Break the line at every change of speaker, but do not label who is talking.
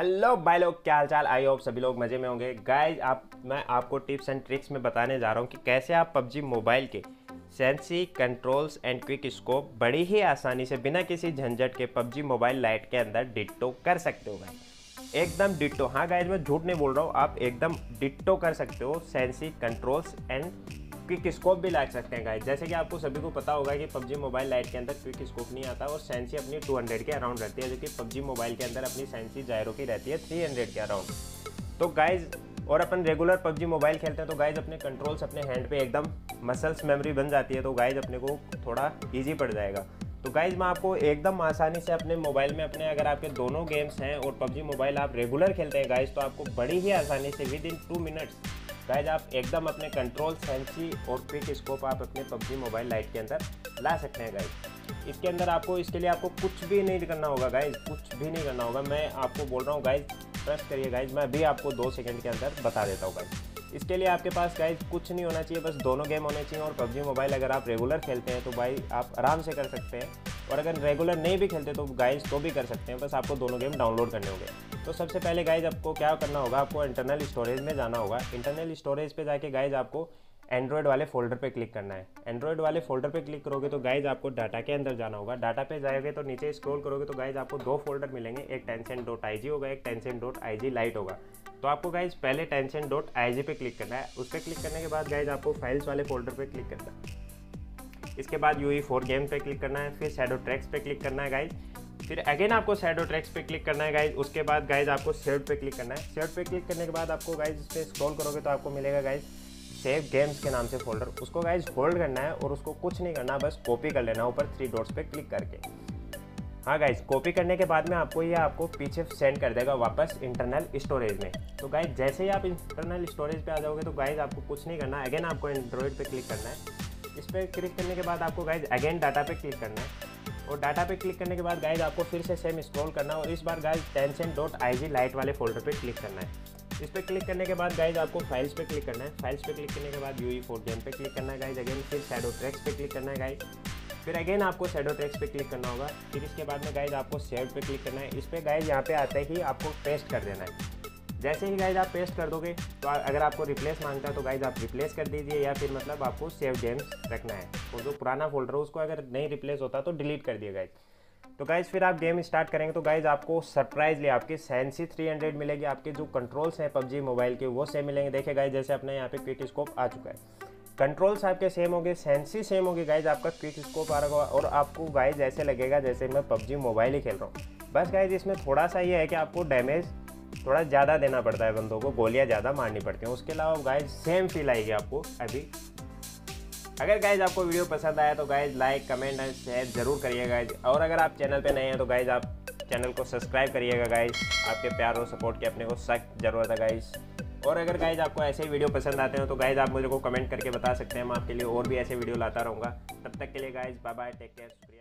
Hello भाई लोग, क्या हाल चाल आई होप सभी लोग मज़े में होंगे। गाइज़ आप, मैं आपको टिप्स एंड ट्रिक्स में बताने जा रहा हूँ कि कैसे आप पबजी मोबाइल के sensi, controls and quick scope बड़ी ही आसानी से बिना किसी झंझट के पबजी मोबाइल लाइट के अंदर डिट्टो कर सकते हो भाई। एकदम डिट्टो। हाँ गाइज़ मैं झूठ नहीं बोल रहा हूँ, आप एकदम डिट्टो कर सकते हो sensi, controls and quick scope भी ला सकते हैं गाइज़ जैसे कि आपको सभी को पता होगा कि पबजी मोबाइल लाइट के अंदर क्विक स्कोप नहीं आता और सेंसी अपनी 200 के अराउंड रहती है, जो कि पबजी मोबाइल के अंदर अपनी सेंसी जायरो की रहती है 300 के अराउंड तो गाइज़ और अपन रेगुलर पबजी मोबाइल खेलते हैं तो गाइज़ अपने कंट्रोल्स अपने हैंड पे एकदम मसल्स मेमोरी बन जाती है तो गाइज़ अपने को थोड़ा ईजी पड़ जाएगा। तो गाइज़ मैं आपको एकदम आसानी से अपने मोबाइल में अपने अगर आपके दोनों गेम्स हैं और पबजी मोबाइल आप रेगुलर खेलते हैं गाइज़ तो आपको बड़ी ही आसानी से within two minutes guys आप एकदम अपने कंट्रोल सेंसी और क्विक स्कोप आप अपने पबजी मोबाइल लाइट के अंदर ला सकते हैं गाइज़ इसके अंदर आपको, इसके लिए आपको कुछ भी नहीं करना होगा गाइज़ कुछ भी नहीं करना होगा. मैं आपको बोल रहा हूँ गाइज़ ट्रस्ट करिए गाइज़ मैं अभी आपको दो सेकंड के अंदर बता देता हूँ गाइज़ इसके लिए आपके पास गाइज़ कुछ नहीं होना चाहिए. बस दोनों गेम होने चाहिए और पबजी मोबाइल अगर आप रेगुलर खेलते हैं तो भाई आप आराम से कर सकते हैं. और अगर रेगुलर नहीं भी खेलते तो गाइज़ तो भी कर सकते हैं, बस आपको दोनों गेम डाउनलोड करने होंगे। तो सबसे पहले गाइज़ आपको क्या करना होगा, आपको इंटरनल स्टोरेज में जाना होगा। इंटरनल स्टोरेज पर जाके गाइज़ आपको एंड्रॉयड वाले फोल्डर पे क्लिक करना है। एंड्रॉयड वाले फोल्डर पे क्लिक करोगे तो गाइज़ आपको डाटा के अंदर जाना होगा। डाटा पे जाओगे तो नीचे स्क्रॉल करोगे तो गाइज़ आपको दो फोल्डर मिलेंगे, एक टेंशन डॉट आई जी होगा, एक tension dot I G light होगा। तो आपको गाइज़ पहले टेंशन डॉट आई जी पे क्लिक करना है। उस पर क्लिक करने के बाद गाइज़ आपको फाइल्स वाले फोल्डर पर क्लिक करना है। इसके बाद यू ई फोर गेम पे क्लिक करना है, फिर शेडो ट्रैक्स पे क्लिक करना है गाइज़ फिर अगेन आपको शेडो ट्रैक्स पे क्लिक करना है गाइज़ उसके बाद गाइज़ आपको सेव पे क्लिक करना है. सेव पे क्लिक करने के बाद आपको गाइज़ इस पर स्क्रॉल करोगे तो आपको मिलेगा गाइज़ सेव गेम्स के नाम से फोल्डर उसको गाइज़ होल्ड करना है और उसको कुछ नहीं करना, बस कॉपी कर लेना ऊपर थ्री डॉट्स पे क्लिक करके. हाँ गाइज़ कॉपी करने के बाद में आपको ये आपको पीछे सेंड कर देगा वापस इंटरनल स्टोरेज में. तो गाइज़ जैसे ही आप इंटरनल स्टोरेज पे आ जाओगे तो गाइज़ आपको कुछ नहीं करना. अगेन आपको एंड्रॉइड पे क्लिक करना है. इस पर क्लिक करने के बाद आपको गाइज़ अगेन डाटा पे क्लिक करना है और डाटा पे क्लिक करने के बाद गाइज़ आपको फिर से सेम स्क्रॉल करना है और इस बार guys tension dot I G light वाले फोल्डर पे क्लिक करना है इस पर क्लिक करने के बाद गाइज़ आपको फाइल्स पे क्लिक करना है फाइल्स पे क्लिक करने के बाद यू ई फोर गेम पे क्लिक करना है गाइज़ अगेन फिर शेडो ट्रैक्स पे क्लिक करना है गाइज़ फिर अगेन आपको शेडो ट्रैक्स पे क्लिक करना होगा फिर इसके बाद में गाइज़ आपको सेव पे क्लिक करना है इस पर गाइज़ यहाँ पे आते ही आपको पेस्ट कर देना है जैसे ही गाइज़ आप पेस्ट कर दोगे तो अगर आपको रिप्लेस माँगता है तो गाइज़ आप रिप्लेस कर दीजिए, या फिर मतलब आपको सेव गेम्स रखना है। और जो पुराना फोल्डर है, उसको अगर नहीं रिप्लेस होता तो डिलीट कर दिए गाइज़ तो गाइज़ फिर आप गेम स्टार्ट करेंगे तो गाइज़ आपको सरप्राइजली आपके सैनसी 300 मिलेगी। आपके जो कंट्रोल्स हैं पबजी मोबाइल के, वो सेम मिलेंगे। देखे गाइज़ जैसे अपने यहाँ पे क्विक स्कोप आ चुका है। कंट्रोल्स आपके सेम होंगे सेंसी सेम होगी गाइज़ आपका क्विक स्कोप आ रहा होगा, और आपको गाइज़ ऐसे लगेगा जैसे मैं पबजी मोबाइल ही खेल रहा हूँ। बस गाइज़ इसमें थोड़ा सा ये है कि आपको डैमेज थोड़ा ज़्यादा देना पड़ता है बंदों को, गोलियाँ ज़्यादा मारनी पड़ती हैं। उसके अलावा गाइज़ सेम फील आएगी आपको अभी। अगर गाइज़ आपको वीडियो पसंद आया तो guys like comment and share ज़रूर करिएगा गाइज़ और अगर आप चैनल पे नए हैं तो गाइज़ आप चैनल को सब्सक्राइब करिएगा गाइज़ आपके प्यार और सपोर्ट की अपने को सख्त ज़रूरत है गाइज़ और अगर गाइज़ आपको ऐसे ही वीडियो पसंद आते हैं तो गाइज़ आप मुझे को कमेंट करके बता सकते हैं। मैं आपके लिए और भी ऐसे वीडियो लाता रहूँगा। तब तक के लिए guys bye bye take care शुक्रिया।